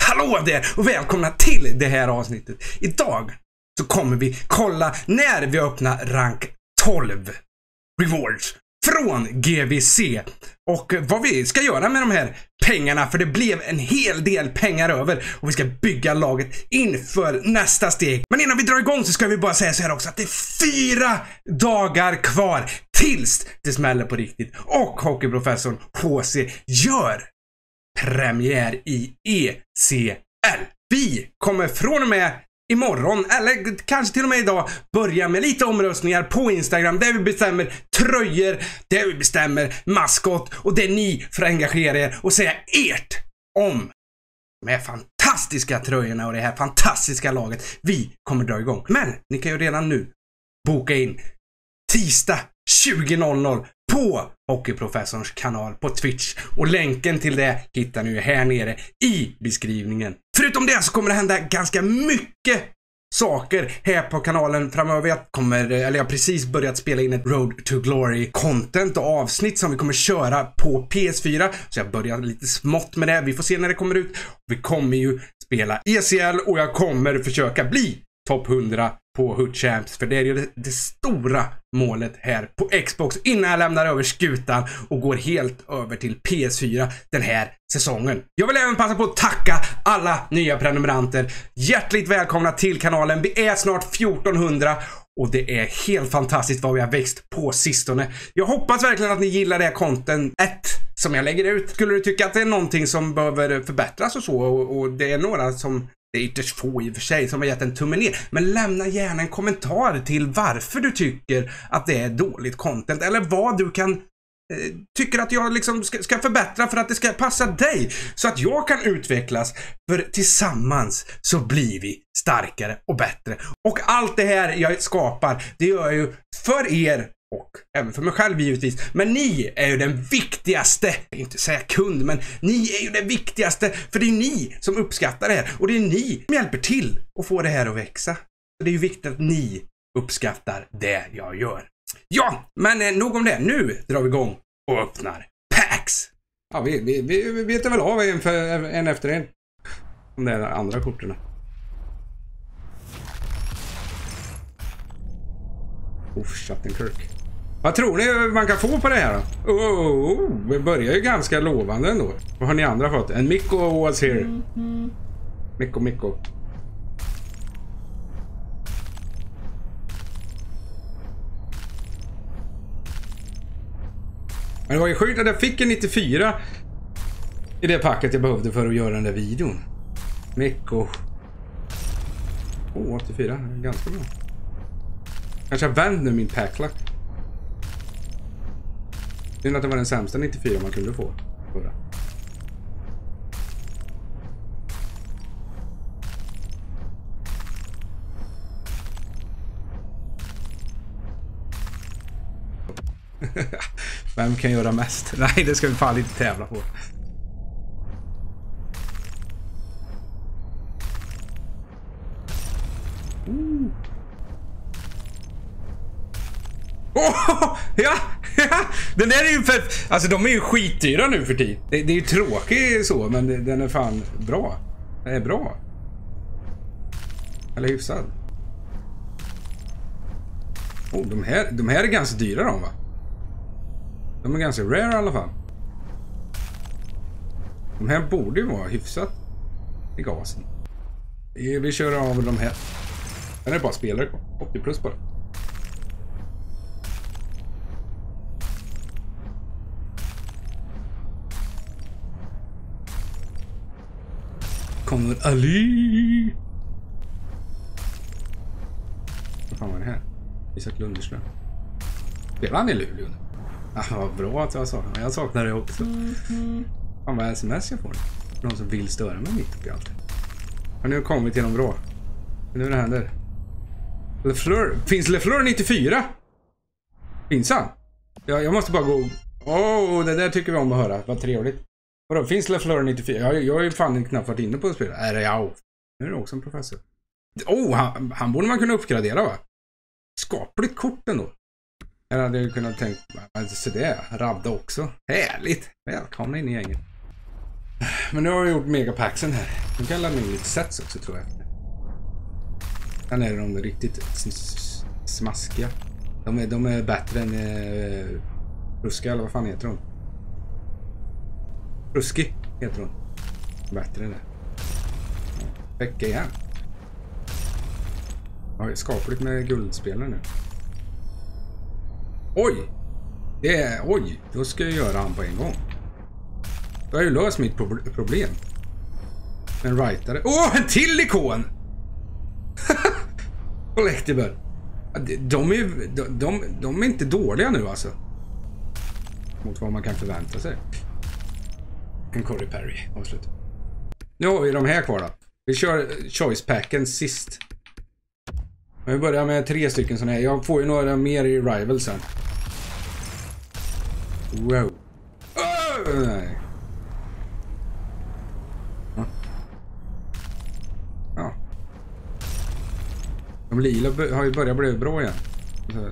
Hallå där och välkomna till det här avsnittet. Idag så kommer vi kolla när vi öppnar rank 12 rewards från GVC och vad vi ska göra med de här pengarna för det blev en hel del pengar över och vi ska bygga laget inför nästa steg. Men innan vi drar igång så ska vi bara säga så här också att det är fyra dagar kvar tills det smäller på riktigt och hockeyprofessorn HC gör premiär i ECL. Vi kommer från och med imorgon, eller kanske till och med idag, börja med lite omröstningar på Instagram där vi bestämmer tröjor, där vi bestämmer maskot och där ni får engagera er och säga ert om de här fantastiska tröjorna och det här fantastiska laget. Vi kommer dra igång. Men ni kan ju redan nu boka in tisdag 20.00 på Hockeyprofessorns kanal på Twitch. Och länken till det hittar ni ju här nere i beskrivningen. Förutom det så kommer det hända ganska mycket saker här på kanalen framöver. Jag kommer, eller jag har precis börjat spela in ett Road to Glory content och avsnitt som vi kommer köra på PS4. Så jag börjar lite smått med det. Vi får se när det kommer ut. Vi kommer ju spela ECL och jag kommer försöka bli topp 100 på Hood Champs. För det är ju det, det, stora målet här på Xbox innan jag lämnar över skutan och går helt över till PS4 den här säsongen. Jag vill även passa på att tacka alla nya prenumeranter. Hjärtligt välkomna till kanalen. Vi är snart 1400 och det är helt fantastiskt vad vi har växt på sistone. Jag hoppas verkligen att ni gillar det här contentet som jag lägger ut. Skulle du tycka att det är någonting som behöver förbättras och så och, och det är några som det är ytterst få i och för sig som har gett en tumme ner. Men lämna gärna en kommentar till varför du tycker att det är dåligt content eller vad du kan eh, tycker att jag liksom ska, ska, förbättra för att det ska passa dig. Så att jag kan utvecklas. För tillsammans så blir vi starkare och bättre. Och allt det här jag skapar, det gör jag ju för er och även för mig själv givetvis. Men ni är ju den viktigaste, inte säga kund, men ni är ju den viktigaste. För det är ni som uppskattar det här och det är ni som hjälper till att få det här att växa. Så det är ju viktigt att ni uppskattar det jag gör. Ja, men eh, nog om det. Nu drar vi igång och öppnar PAX! Ja, vi, vi, vi vet väl av en, för, en efter en. Om det är andra korten. Uff, kirk. Vad tror ni man kan få på det här då? Oh, oh, det börjar ju ganska lovande ändå. Vad har ni andra fått? En Mikko was here. Mm -hmm. Mikko, Mikko. Men det var ju sjukt att jag fick en 94 i det packet jag behövde för att göra den där videon. Mikko. Oh, 84. Ganska bra. Kanske vänt nu min packluck. Synd att det var den sämsta 94 man kunde få. Förra. Vem kan göra mest? Nej, det ska vi fan inte tävla på. Oh, ja, den där är ju för... Alltså de är ju skitdyra nu för tiden. Det, det är ju tråkigt så, men den är fan bra. Den är bra. Eller hyfsad. Oh, de här, de här är ganska dyra de va? De är ganska rare i alla fall. De här borde ju vara hyfsat i gasen. Vi kör av de här. Den är bara spelare kvar. 80 plus bara. Kommer Ali. Vad fan var det här? Isak Lunderström. Spelar han i Luleå nu? Ah, vad bra att jag saknar Jag saknar det också. Mm. Fan vad sms jag får. Någon som vill störa mig mitt uppe i allt. Har nu kommit till någon bra. Det är nu det händer. Lefleur. Finns Lefleur 94? Finns han? Jag, jag måste bara gå... Åh, oh, det där tycker vi om att höra. Vad trevligt. Vadå, finns LaFleur 94? Jag, jag har ju fan knappt varit inne på spelet. Är det ja. Nu är det också en professor. Oh, han, han borde man kunna uppgradera va? Skapligt kort ändå. Jag hade ju kunnat tänka, alltså det, Radda också. Härligt! Välkomna in i gänget. Men nu har jag gjort megapaxen här. Nu kan jag lämna in lite sets också tror jag. Sen är de riktigt smaskiga. De är, de är bättre än eh, Ruska, eller vad fan heter de? Ruski heter hon. Bättre än det. Vecka igen. Ja, skapligt med guldspelare nu. Oj! Det är... Oj! Då ska jag göra han på en gång. Då har jag ju löst mitt problem. En writare. Åh, oh, en till ikon! Collectible. De är, de, de, de är inte dåliga nu alltså. Mot vad man kan förvänta sig. En Corey Perry avslut. Nu har vi de här kvar då. Vi kör choice packen sist. Vi börjar med tre stycken sådana här. Jag får ju några mer i Rival sen. Wow. Oh, nej. Ja. De lila har ju börjat bli bra igen. Uh.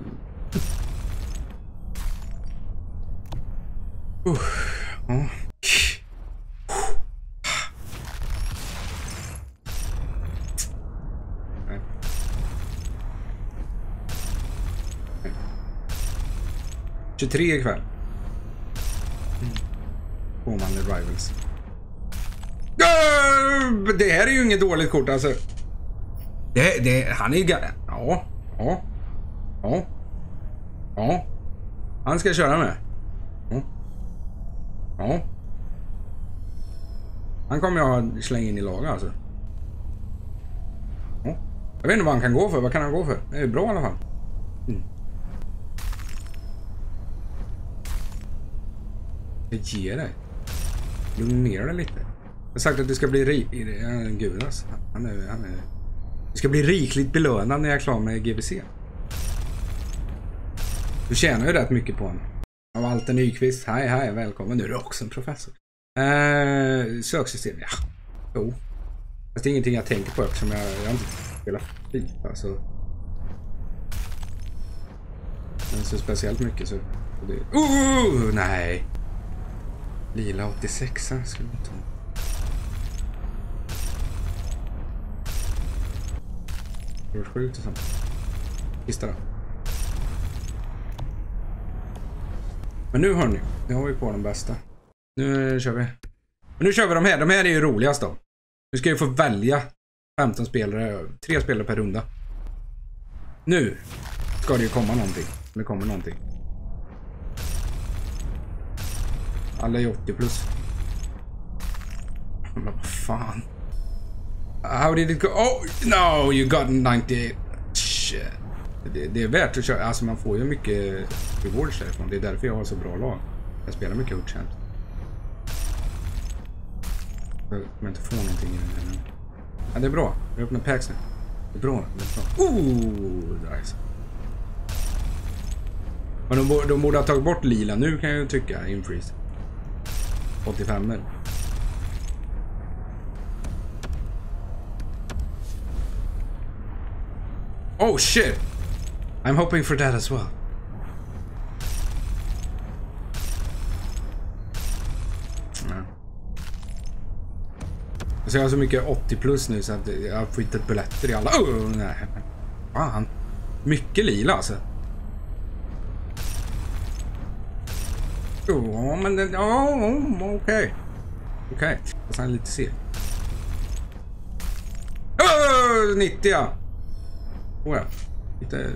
Ja. 23 ikväll. Mm. Oh, Kommande Rivals. Det här är ju inget dåligt kort alltså. Det, det, han är ju... Ja, ja, ja, ja. Han ska jag köra med. Ja. ja. Han kommer jag slänga in i laget alltså. Ja. Jag vet inte vad han kan gå för. Vad kan han gå för? Det är bra i alla fall. Jag ger dig. Lugna ner dig lite. Jag har sagt att du ska bli rik... Gud alltså. Han är, han är... Du ska bli rikligt belönad när jag är klar med GBC. Du tjänar ju rätt mycket på honom. Av Walter Nyqvist. Hej, hej, välkommen. Nu är du också en professor. Eh, söksystem, ja. Jo. Fast det är ingenting jag tänker på eftersom jag, jag har inte spelat FIFA så... Alltså. Men så speciellt mycket så... Det... Uh, nej! Lila 86 skulle vi ta. Det var sjukt och sånt. Kista då. Men nu hörni, nu har vi på de bästa. Nu eh, kör vi. Men nu kör vi de här. De här är ju roligast då. Nu ska vi få välja 15 spelare, 3 spelare per runda. Nu ska det ju komma någonting. Det kommer någonting. Alla är 80 plus. Men vad fan. How did it go? Oh, no, you got 98. Shit. Det, det, är värt att köra. Alltså man får ju mycket rewards därifrån. Det är därför jag har så bra lag. Jag spelar mycket Hootchamp. Jag kommer inte få någonting i den här Ja, det är bra. Jag öppnar packs nu. Det är bra. Det är bra. Oh, nice. Men de, de borde ha tagit bort lila nu kan jag ju tycka. Infreeze. 85 er Oh shit! I'm hoping for that as well. Så jag har så mycket 80 plus nu så att jag har flyttat buletter i alla... Oh, nej. Fan. Mycket lila alltså. Ja, men den... Ja, okej. Okay. Okej. Okay. Fast han är lite seg. Oh, 90 ja. Oh, ja. Lite...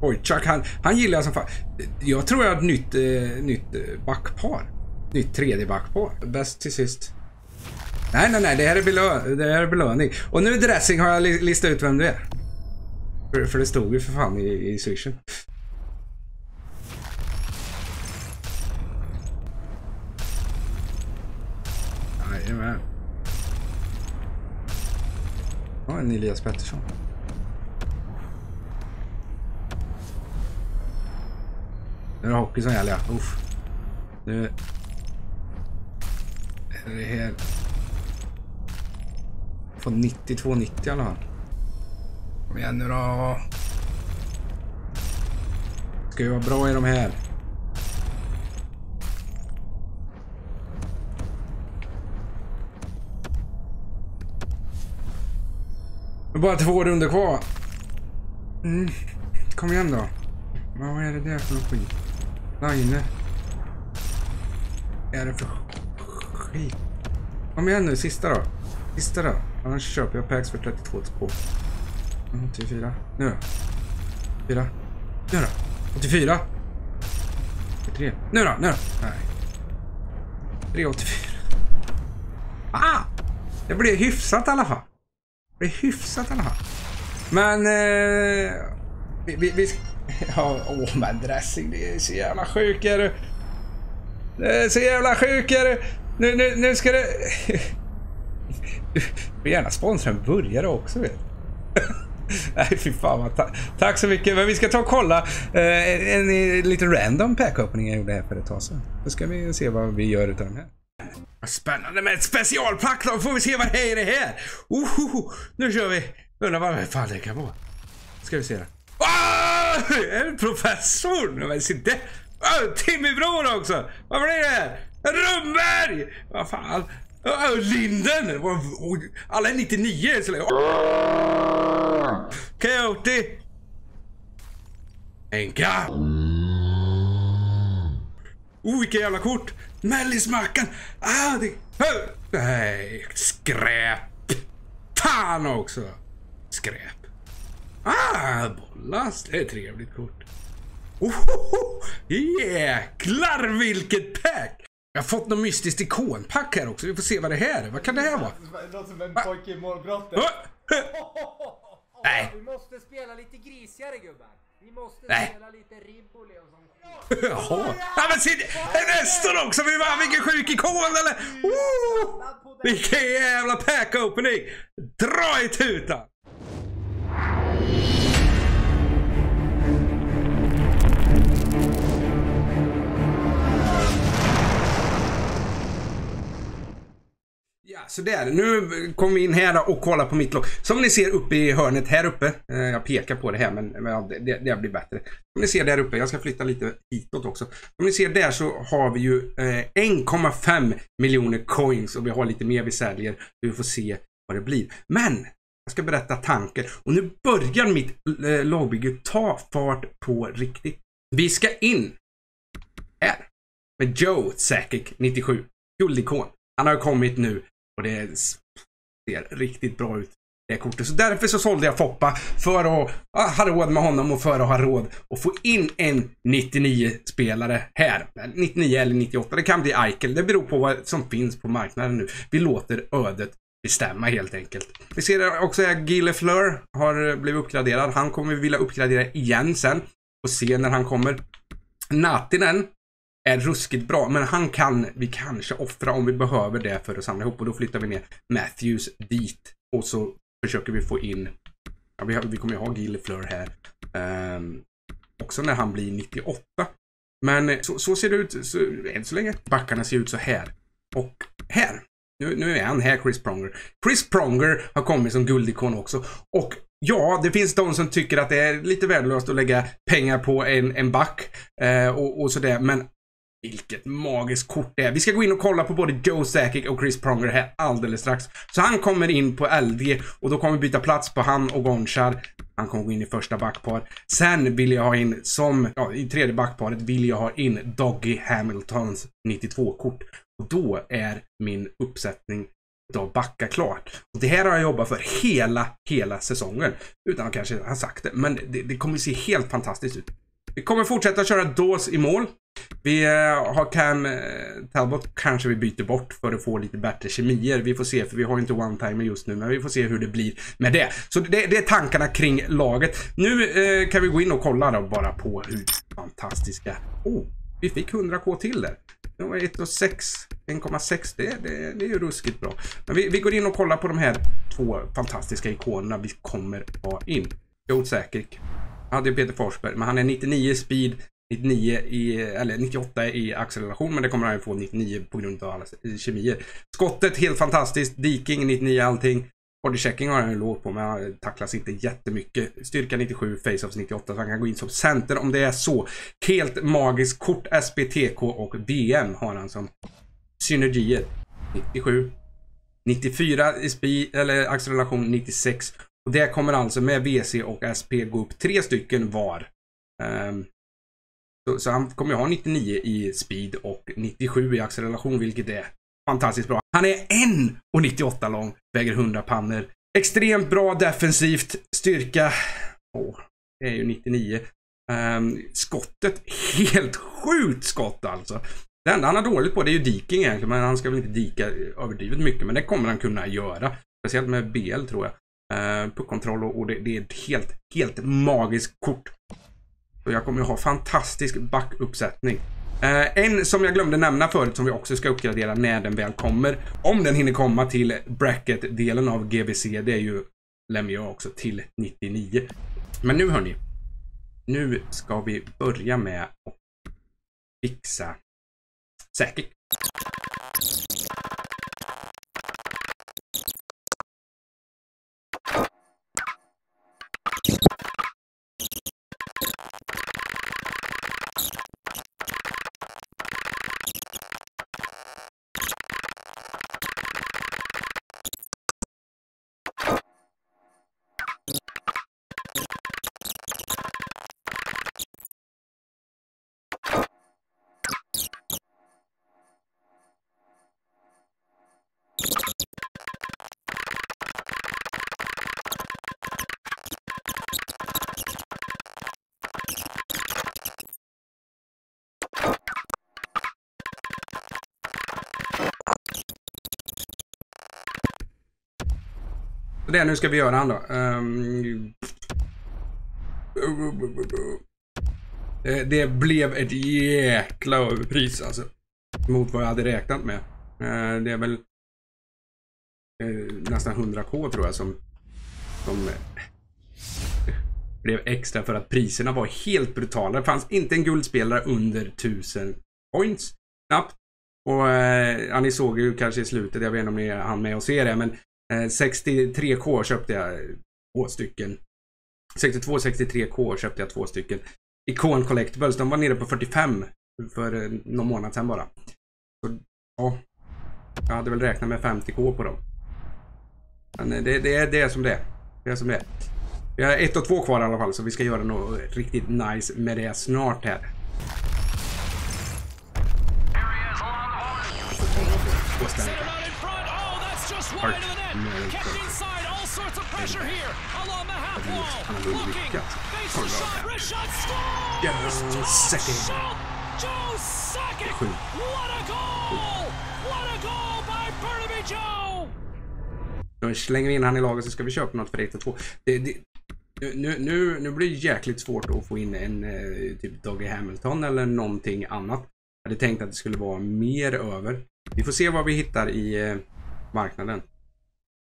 Oj, Chuck han, han gillar alltså som fan. Jag tror jag har ett nytt, eh, nytt eh, backpar. Nytt 3D-backpar. Bäst till sist. Nej, nej, nej. Det här är, belö det här är belöning. Och nu dressing har jag listat ut vem det är. För, för det stod ju för fan i, i swishen. Ja, en Elias Pettersson. Nu är det hockey som gäller ja. Uff. Nu är det här. Får 92-90 i alla fall. Kom igen nu då. Ska ju vara bra i de här. Bara två runder kvar. Mm. Kom igen då. Vad är det där för skit? Line. Vad är det för skit? Kom igen nu, sista då. Sista då. Annars köper jag packs för 32 2. 84. Nu då. 4. Nu då. 84. 83. Nu då, nu då. Nej. 384. Ah! Det blir hyfsat i alla fall. Det är hyfsat i alla fall. Men... Eh, vi, vi, vi ska... Ja, åh men dressing, det är så jävla sjuk är du. Det är så jävla sjuk är du. Nu, nu, nu ska det... Du får gärna sponsra en burgare också vet. Nej fy fan vad ta Tack så mycket. Men vi ska ta och kolla eh, en, en, en lite random pack opening jag gjorde här för ett tag sedan. Då ska vi se vad vi gör utav den här. Vad spännande med ett specialpack då. Får vi se vad det är i det här. Ohoho, nu kör vi. Undrar vad fan det kan vara. Ska vi se det. Oh, ah! en professor! Men se det. Ah, oh, Timmy-bror också! Vad blir det här? Rumberg! Vad fan? Oh, Linden! Alla är 99 så länge. Coyote! Enka! Oh, vilka jävla kort! Mellismackan! Ah, det... Nej, skräp! Fan också! Skräp. Ah, bollas. Det är ett trevligt kort. Oh, jäklar vilket pack! Jag har fått något mystiskt ikonpack här också. Vi får se vad det här är. Vad kan det här vara? Det låter som en pojke i målbrottet. Nej. Vi måste spela lite grisigare gubbar. Vi måste Nej. spela lite Riboli och sånt. Jaha. Ja men är nästan också! Vi var vilken sjuk ikon eller? Oh, vilken jävla pack opening! Dra i tutan! Sådär, så där. Nu kommer vi in här och kollar på mitt lock. Som ni ser uppe i hörnet här uppe. Eh, jag pekar på det här men, men ja, det, det blir bättre. Som ni ser där uppe. Jag ska flytta lite hitåt också. Som ni ser där så har vi ju eh, 1,5 miljoner coins och vi har lite mer vi säljer. Vi får se vad det blir. Men jag ska berätta tanken och nu börjar mitt eh, lagbygge ta fart på riktigt. Vi ska in här med Joe Sakic 97. Guldikon. Han har kommit nu och det ser riktigt bra ut. Det kortet. Så därför så sålde jag Foppa för att ha råd med honom och för att ha råd att få in en 99-spelare här. 99 eller 98. Det kan bli Eichel. Det beror på vad som finns på marknaden nu. Vi låter ödet bestämma helt enkelt. Vi ser också att Gille Fleur har blivit uppgraderad. Han kommer vi vilja uppgradera igen sen. Och se när han kommer. Natinen är ruskigt bra, men han kan vi kanske offra om vi behöver det för att samla ihop och då flyttar vi ner Matthews dit och så försöker vi få in, ja, vi, har, vi kommer ju ha Gillefleur här, um, också när han blir 98. Men eh, så, så ser det ut så, än så länge. Backarna ser ut så här. Och här, nu, nu är han här, Chris Pronger. Chris Pronger har kommit som guldikon också. Och Ja, det finns de som tycker att det är lite värdelöst att lägga pengar på en, en back eh, och, och sådär. Men vilket magiskt kort det är. Vi ska gå in och kolla på både Joe Sakic och Chris Pronger här alldeles strax. Så han kommer in på LD och då kommer vi byta plats på han och Gonchar. Han kommer gå in i första backpar. Sen vill jag ha in, som, ja, i tredje backparet vill jag ha in Doggy Hamiltons 92-kort. Och då är min uppsättning av backar klart. Och det här har jag jobbat för hela, hela säsongen. Utan att kanske ha sagt det. Men det, det kommer se helt fantastiskt ut. Vi kommer fortsätta köra Dawes i mål. Vi eh, har Cam eh, Talbot kanske vi byter bort för att få lite bättre kemier. Vi får se, för vi har inte one-timer just nu, men vi får se hur det blir med det. Så det, det är tankarna kring laget. Nu eh, kan vi gå in och kolla då bara på hur fantastiska... Oh, vi fick 100k till där. Det var 1,6. 1,6. Det, det, det är ju ruskigt bra. Men vi, vi går in och kollar på de här två fantastiska ikonerna vi kommer ha in. Joe Sakic. hade Peter Forsberg, men han är 99 speed, 99 i, eller 98 i acceleration, men det kommer han ju få 99 på grund av alla kemier. Skottet helt fantastiskt, Diking 99 allting. Bodychecking har han ju låg på men han tacklas inte jättemycket. Styrka 97, Face-Offs 98 så han kan gå in som center om det är så. Helt magiskt kort SBTK och VM har han som synergier. 97. 94 i speed, eller acceleration 96. Och det kommer alltså med VC och SP gå upp tre stycken var. Um, så, så han kommer ju ha 99 i speed och 97 i acceleration vilket är fantastiskt bra. Han är 1,98 lång, väger 100 pannor. Extremt bra defensivt, styrka. Åh, det är ju 99. Um, ehm, skottet, helt sjukt skott alltså. Det enda han har dåligt på det är ju diking egentligen, men han ska väl inte dika överdrivet mycket, men det kommer han kunna göra. Speciellt med BL tror jag. Uh, puckkontroll och, och det, det, är ett helt, helt magiskt kort. Så jag kommer ju ha fantastisk backuppsättning. Uh, en som jag glömde nämna förut som vi också ska uppgradera när den väl kommer. Om den hinner komma till bracket-delen av GBC, det är ju Lemieux också till 99. Men nu hörni. Nu ska vi börja med att fixa säkert. Det nu ska vi göra han då. Um, det blev ett jäkla överpris alltså. Mot vad jag hade räknat med. Ehm, det är väl eh, nästan 100k tror jag som, som eh, blev extra för att priserna var helt brutala. Det fanns inte en guldspelare under 1000 points. Knappt. Och eh, ja, ni såg ju kanske i slutet, jag vet inte om ni hann med att se det, men 63K eh, köpte jag två stycken. 62-63K köpte jag två stycken. Icon Collectibles, de var nere på 45 för eh, någon månad sedan bara. Så, ja, jag hade väl räknat med 50K på dem. Men eh, det, det, är, det är som det är. Det är som det är. Vi har ett och två kvar i alla fall så vi ska göra något riktigt nice med det snart här. Hart. Kept inside, all sorts of pressure here. Along the half wall. Looking. Face the shot. Wrist shot. Score! Joe. Joe Sakic. What a goal! What a goal by Burnaby Joe! Nu slänger in han i laget så ska vi köpa något för 1 2. Det, det, nu, nu, nu blir det jäkligt svårt att få in en eh, typ Doggy Hamilton eller någonting annat. Jag hade tänkt att det skulle vara mer över. Vi får se vad vi hittar i eh, marknaden.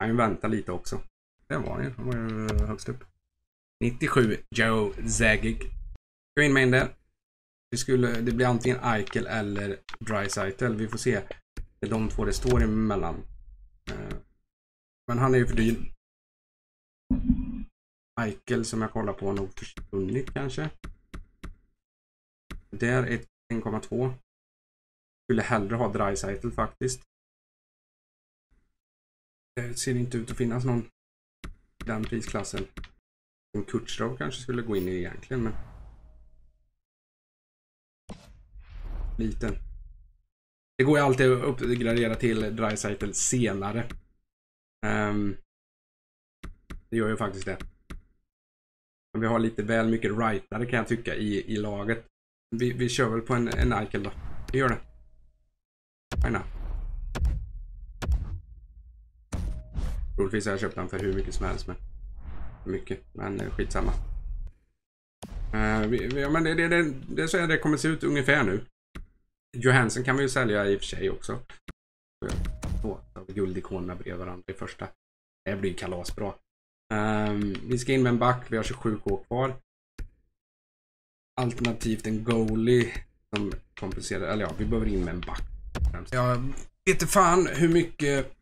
Han ju vänta lite också. Det var han ju. Han var ju eh, högst upp. 97 Joe Zagic. Ska in med in där. Det, skulle, det blir antingen Eichel eller Dreisaitl. Vi får se. Det är de två det står emellan. Eh, men han är ju för dyr. Eichel som jag kollar på har nog försvunnit kanske. Där är 1,2. Skulle hellre ha Dreisaitl faktiskt. Det ser inte ut att finnas någon i den prisklassen. Som Kutjerov kanske skulle gå in i egentligen, men... Liten. Det går ju alltid att uppgradera till Drycycle senare. Um, det gör ju faktiskt det. Men vi har lite väl mycket rightare kan jag tycka i, i laget. Vi, vi kör väl på en, en Eichel då. Vi gör det. Why not? Troligtvis har jag köpt den för hur mycket som helst. Men, mycket, men eh, skitsamma. Uh, vi, ja, men det, det, det, det är så det kommer se ut ungefär nu. Johansen kan vi ju sälja i och för sig också. Så guldikonerna bredvid varandra i första. Det blir kalasbra. Um, vi ska in med en back, vi har 27k kvar. Alternativt en goalie som kompenserar, eller ja, vi behöver in med en back. Jag vet inte fan hur mycket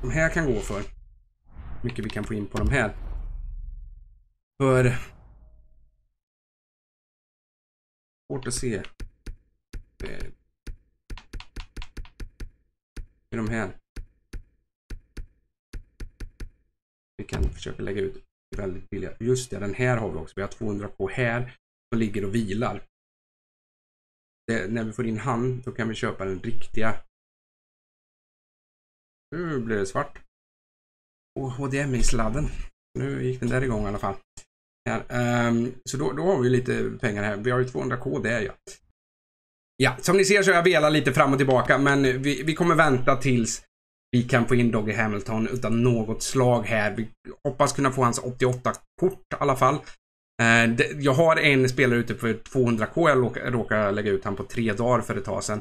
de här kan gå för. mycket vi kan få in på de här. För... Svårt att se. Eh, I de här. Vi kan försöka lägga ut väldigt billiga. Just det, den här har vi också. Vi har 200 på här som ligger och vilar. Det, när vi får in han, då kan vi köpa den riktiga. Nu blev det svart. Och HDMI-sladden. Nu gick den där igång i alla fall. Ja, Um, ehm, så då, då har vi lite pengar här. Vi har ju 200k där ja. Ja, som ni ser så har jag velat lite fram och tillbaka men vi, vi kommer vänta tills vi kan få in Doggy Hamilton utan något slag här. Vi hoppas kunna få hans 88-kort i alla fall. Uh, det, jag har en spelare ute för 200k. Jag råkade lägga ut han på tre dagar för ett tag sedan.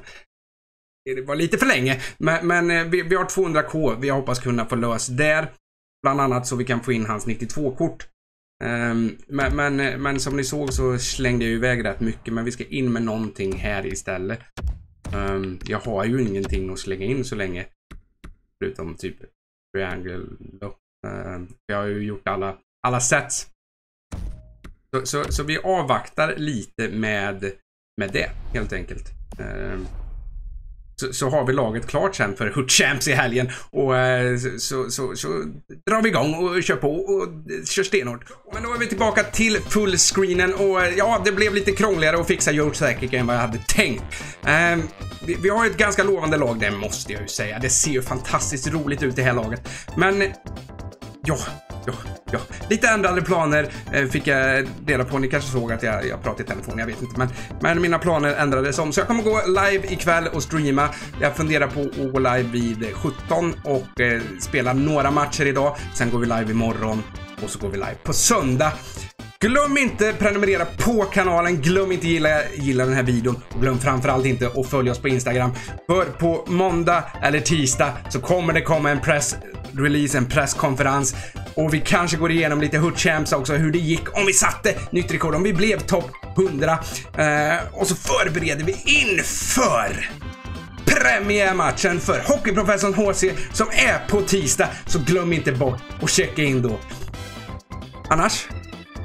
Det var lite för länge, men, men eh, vi, vi, har 200k. Vi hoppas kunna få lös där. Bland annat så vi kan få in hans 92-kort. Um, ehm, men, men, eh, men, som ni såg så slängde jag iväg rätt mycket. Men vi ska in med någonting här istället. Um, jag har ju ingenting att slänga in så länge. Förutom typ triangle. Um, ehm, jag har ju gjort alla, alla sets. Så, så, så, vi avvaktar lite med, med det helt enkelt. Um, så, så, har vi laget klart sen för Hood Champs i helgen. Och eh, så, så, så, drar vi igång och kör på och kör stenhårt. Men då är vi tillbaka till fullscreenen och eh, ja, det blev lite krångligare att fixa George än vad jag hade tänkt. Um, vi, vi, har ett ganska lovande lag, det måste jag ju säga. Det ser ju fantastiskt roligt ut det här laget. Men ja, ja, ja. Lite ändrade planer eh, fick jag reda på. Ni kanske såg att jag, jag pratade i telefon, jag vet inte. Men, men mina planer ändrades om. Så jag kommer gå live ikväll och streama. Jag funderar på att gå live vid 17 och eh, spela några matcher idag. Sen går vi live imorgon och så går vi live på söndag. Glöm inte prenumerera på kanalen, glöm inte gilla, gilla den här videon och glöm framförallt inte att följa oss på Instagram. För på måndag eller tisdag så kommer det komma en pressrelease, en presskonferens och vi kanske går igenom lite Hood Champs också, hur det gick om vi satte nytt rekord, om vi blev topp 100 eh, och så förbereder vi inför premiärmatchen för Hockeyprofessorn HC som är på tisdag. Så glöm inte bort att checka in då. Annars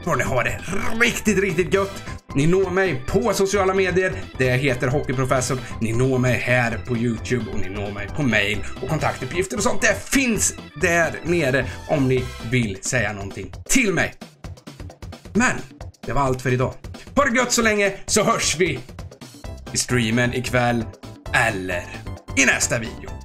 får ni ha det riktigt, riktigt gött. Ni når mig på sociala medier där jag heter Hockeyprofessor. Ni når mig här på Youtube och ni når mig på mail och kontaktuppgifter och sånt. Det finns där nere om ni vill säga någonting till mig. Men det var allt för idag. Ha det gött så länge så hörs vi i streamen ikväll eller i nästa video.